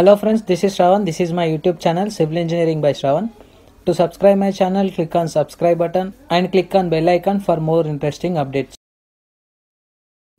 Hello friends, this is Shravan. This is my YouTube channel Civil Engineering by Shravan. To subscribe my channel, click on subscribe button and click on bell icon for more interesting updates.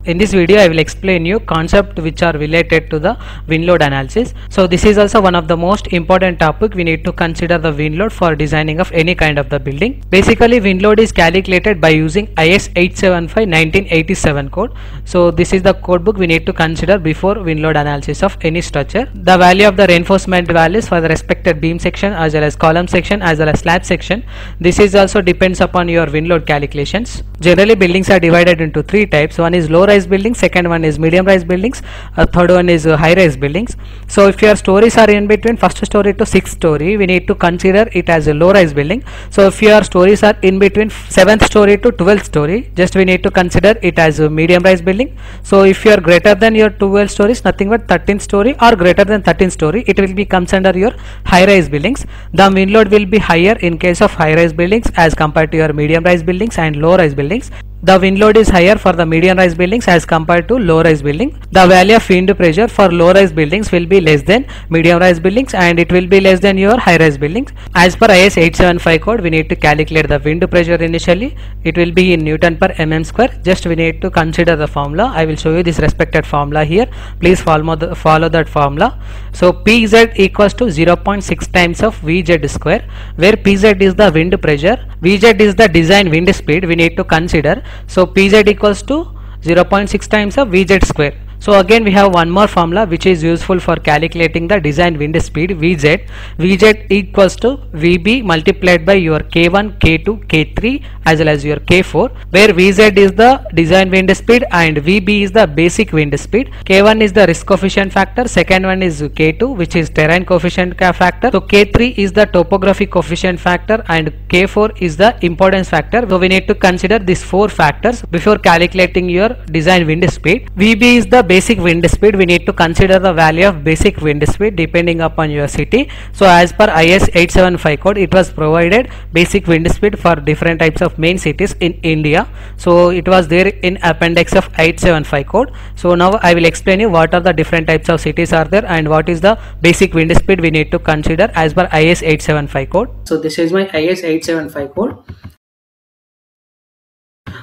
In this video, I will explain you concept which are related to the wind load analysis. So this is also one of the most important topic we need to consider the wind load for designing of any kind of the building. Basically, wind load is calculated by using IS 875 1987 code. So this is the code book we need to consider before wind load analysis of any structure. The value of the reinforcement values for the respected beam section as well as column section as well as slab section. This is also depends upon your wind load calculations. Generally, buildings are divided into three types. One is low rise buildings second one is medium rise buildings uh, third one is uh, high rise buildings. So if your stories are in between first story to sixth story we need to consider it as a low rise building. So if your stories are in between seventh story to 12th story just we need to consider it as a medium rise building. So if you are greater than your 12 stories nothing but 13th story or greater than 13th story it will be comes under your high rise buildings. The wind load will be higher in case of high rise buildings as compared to your medium rise buildings and low rise buildings the wind load is higher for the medium rise buildings as compared to low rise building. The value of wind pressure for low rise buildings will be less than medium rise buildings and it will be less than your high rise buildings. As per IS 875 code, we need to calculate the wind pressure initially. It will be in Newton per mm square. Just we need to consider the formula. I will show you this respected formula here. Please follow, the, follow that formula. So Pz equals to 0.6 times of Vz square where Pz is the wind pressure. Vz is the design wind speed we need to consider so Pz equals to 0.6 times of Vz square. So again we have one more formula which is useful for calculating the design wind speed Vz. Vz equals to Vb multiplied by your K1, K2, K3 as well as your K4 where Vz is the design wind speed and Vb is the basic wind speed. K1 is the risk coefficient factor, second one is K2 which is terrain coefficient factor. So K3 is the topographic coefficient factor and K4 is the importance factor. So we need to consider these four factors before calculating your design wind speed. Vb is the basic wind speed we need to consider the value of basic wind speed depending upon your city. So as per is 875 code it was provided basic wind speed for different types of main cities in india. So it was there in appendix of 875 code. So now i will explain you what are the different types of cities are there and what is the basic wind speed we need to consider as per is 875 code. So this is my is 875 code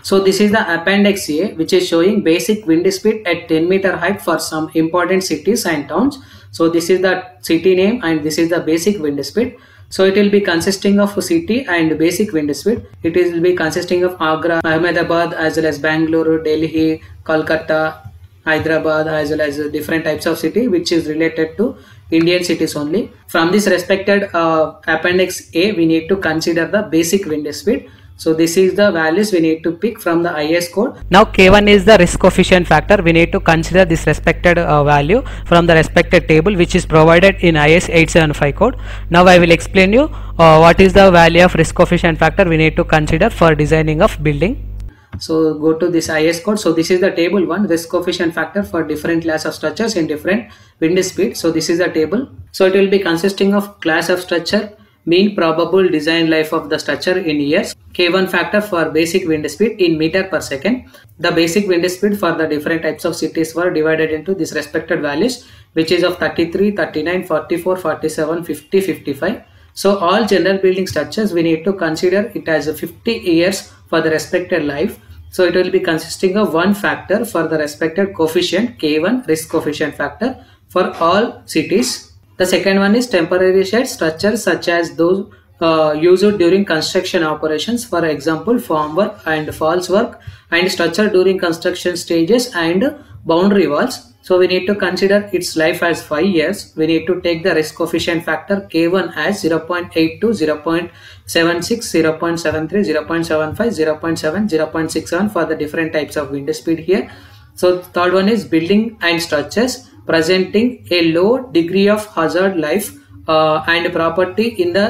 so this is the appendix A which is showing basic wind speed at 10 meter height for some important cities and towns. So this is the city name and this is the basic wind speed. So it will be consisting of city and basic wind speed. It will be consisting of Agra, Ahmedabad as well as Bangalore, Delhi, Kolkata, Hyderabad as well as different types of city which is related to Indian cities only. From this respected uh, appendix A we need to consider the basic wind speed. So this is the values we need to pick from the IS code. Now K1 is the risk coefficient factor. We need to consider this respected uh, value from the respected table which is provided in IS 875 code. Now I will explain you uh, what is the value of risk coefficient factor we need to consider for designing of building. So go to this IS code. So this is the table one risk coefficient factor for different class of structures in different wind speed. So this is the table. So it will be consisting of class of structure, mean probable design life of the structure in years, K1 factor for basic wind speed in meter per second. The basic wind speed for the different types of cities were divided into these respected values which is of 33, 39, 44, 47, 50, 55. So all general building structures we need to consider it as 50 years for the respected life. So it will be consisting of one factor for the respected coefficient K1 risk coefficient factor for all cities the second one is temporary shed structures such as those uh, used during construction operations, for example, formwork and false work, and structure during construction stages and boundary walls. So we need to consider its life as 5 years. We need to take the risk coefficient factor K1 as 0.82, 0.76, 0.73, 0.75, 0.7, 0.61 for the different types of wind speed here. So third one is building and structures presenting a low degree of hazard life uh, and property in the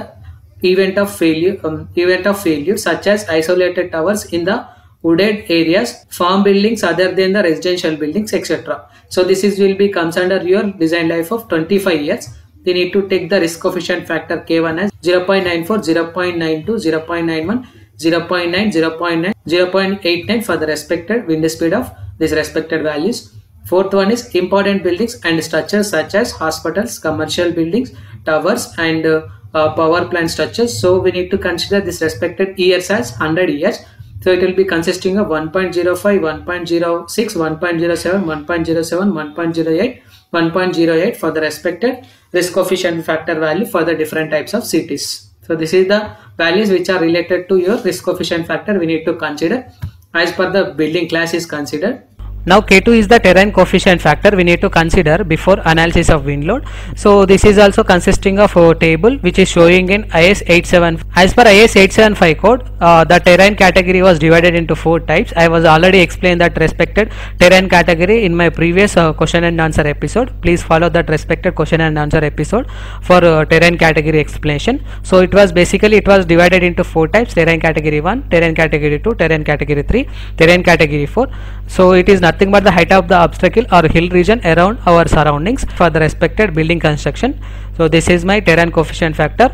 event of failure um, event of failure such as isolated towers in the wooded areas farm buildings other than the residential buildings etc so this is will be comes under your design life of 25 years. We need to take the risk coefficient factor k1 as 0.94 0.92 0.91 0.9 0.9 0.89 for the respected wind speed of these respected values Fourth one is important buildings and structures such as hospitals, commercial buildings, towers and uh, uh, power plant structures. So we need to consider this respected years as 100 years. So it will be consisting of 1.05, 1.06, 1.07, 1.07, 1.08, 1.08 for the respected risk coefficient factor value for the different types of cities. So this is the values which are related to your risk coefficient factor we need to consider as per the building class is considered. Now K2 is the terrain coefficient factor we need to consider before analysis of wind load. So this is also consisting of a table which is showing in IS 87. As per IS 875 code, uh, the terrain category was divided into four types. I was already explained that respected terrain category in my previous uh, question and answer episode. Please follow that respected question and answer episode for uh, terrain category explanation. So it was basically it was divided into four types: terrain category 1, terrain category 2, terrain category 3, terrain category 4. So it is nothing but the height of the obstacle or hill region around our surroundings for the respected building construction. So this is my terrain coefficient factor.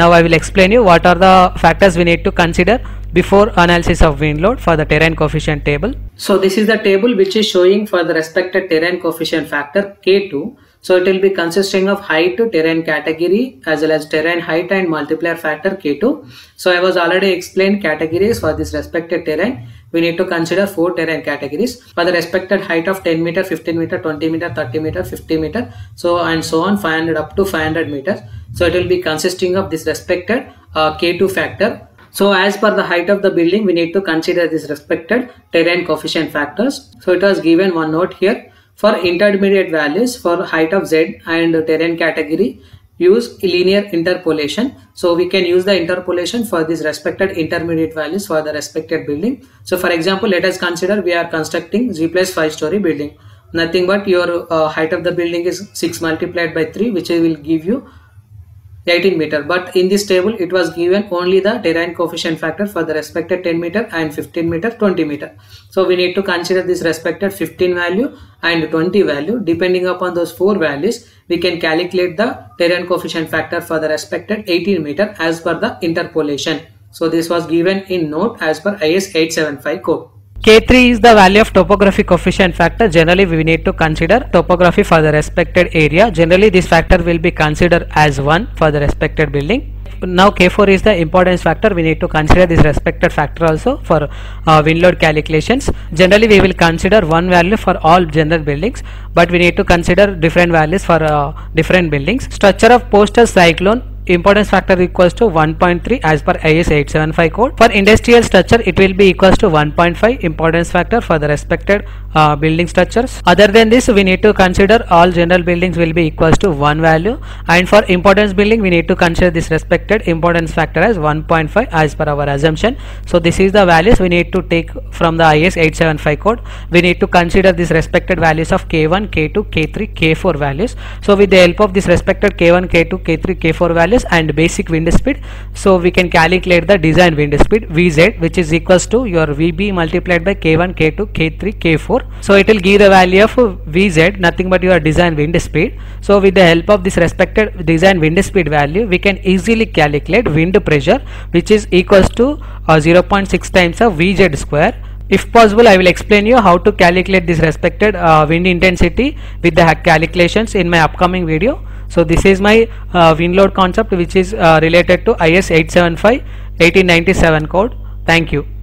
Now I will explain you what are the factors we need to consider before analysis of wind load for the terrain coefficient table. So this is the table which is showing for the respected terrain coefficient factor K2. So it will be consisting of height to terrain category as well as terrain height and multiplier factor K2. So I was already explained categories for this respected terrain. We need to consider four terrain categories for the respected height of 10 meter, 15 meter, 20 meter, 30 meter, 50 meter, so and so on 500 up to 500 meters. So it will be consisting of this respected uh, K2 factor so as per the height of the building, we need to consider this respected terrain coefficient factors. So it was given one note here for intermediate values for height of Z and terrain category use linear interpolation. So we can use the interpolation for these respected intermediate values for the respected building. So for example, let us consider we are constructing G plus 5 story building. Nothing but your uh, height of the building is 6 multiplied by 3 which will give you 18 meter. But in this table it was given only the terrain coefficient factor for the respected 10 meter and 15 meter 20 meter. So we need to consider this respected 15 value and 20 value. Depending upon those four values we can calculate the terrain coefficient factor for the respected 18 meter as per the interpolation. So this was given in note as per is 875 code K3 is the value of topography coefficient factor. Generally, we need to consider topography for the respected area. Generally, this factor will be considered as 1 for the respected building. Now, K4 is the importance factor. We need to consider this respected factor also for uh, wind load calculations. Generally, we will consider one value for all general buildings, but we need to consider different values for uh, different buildings. Structure of postal cyclone importance factor equals to 1.3 as per IS 875 code. For industrial structure, it will be equals to 1.5 importance factor for the respected uh, building structures. Other than this, we need to consider all general buildings will be equals to 1 value and for importance building, we need to consider this respected importance factor as 1.5 as per our assumption. So this is the values we need to take from the IS 875 code. We need to consider this respected values of K1, K2, K3, K4 values. So with the help of this respected K1, K2, K3, K4 values and basic wind speed, so we can calculate the design wind speed Vz which is equals to your Vb multiplied by K1, K2, K3, K4. So it will give the value of Vz nothing but your design wind speed. So with the help of this respected design wind speed value, we can easily calculate wind pressure which is equals to uh, 0.6 times of Vz square if possible I will explain you how to calculate this respected uh, wind intensity with the calculations in my upcoming video so this is my uh, wind load concept which is uh, related to IS 875 1897 code. Thank you